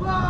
Blah!